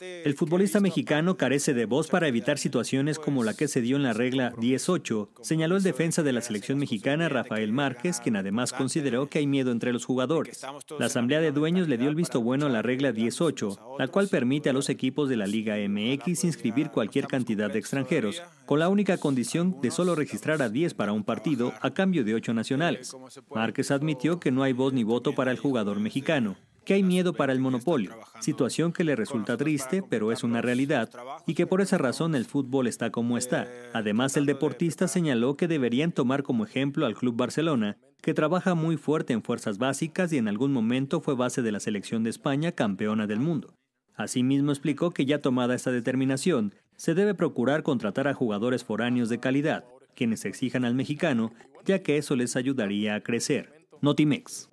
El futbolista mexicano carece de voz para evitar situaciones como la que se dio en la regla 18, señaló el defensa de la selección mexicana Rafael Márquez, quien además consideró que hay miedo entre los jugadores. La Asamblea de Dueños le dio el visto bueno a la regla 18, la cual permite a los equipos de la Liga MX inscribir cualquier cantidad de extranjeros, con la única condición de solo registrar a 10 para un partido a cambio de 8 nacionales. Márquez admitió que no hay voz ni voto para el jugador mexicano que hay miedo para el monopolio, situación que le resulta triste, pero es una realidad, y que por esa razón el fútbol está como está. Además, el deportista señaló que deberían tomar como ejemplo al Club Barcelona, que trabaja muy fuerte en fuerzas básicas y en algún momento fue base de la selección de España campeona del mundo. Asimismo explicó que ya tomada esta determinación, se debe procurar contratar a jugadores foráneos de calidad, quienes exijan al mexicano, ya que eso les ayudaría a crecer. Notimex.